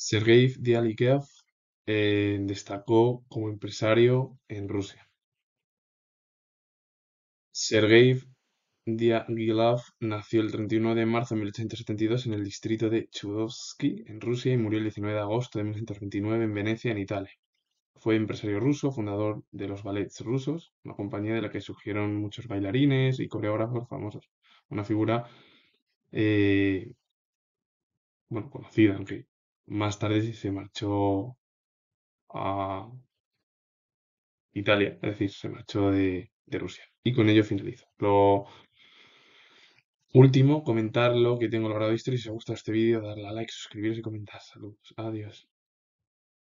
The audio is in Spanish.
Sergei Diaghilev eh, destacó como empresario en Rusia. Sergei Diaghilev nació el 31 de marzo de 1872 en el distrito de Chudovsky, en Rusia, y murió el 19 de agosto de 1929 en Venecia, en Italia. Fue empresario ruso, fundador de los ballets rusos, una compañía de la que surgieron muchos bailarines y coreógrafos famosos. Una figura, eh, bueno, conocida, aunque más tarde se marchó a Italia, es decir, se marchó de, de Rusia. Y con ello finalizo. Lo último, comentar lo que tengo logrado historia. Si os ha gustado este vídeo, darle a like, suscribiros y comentar. Saludos. Adiós.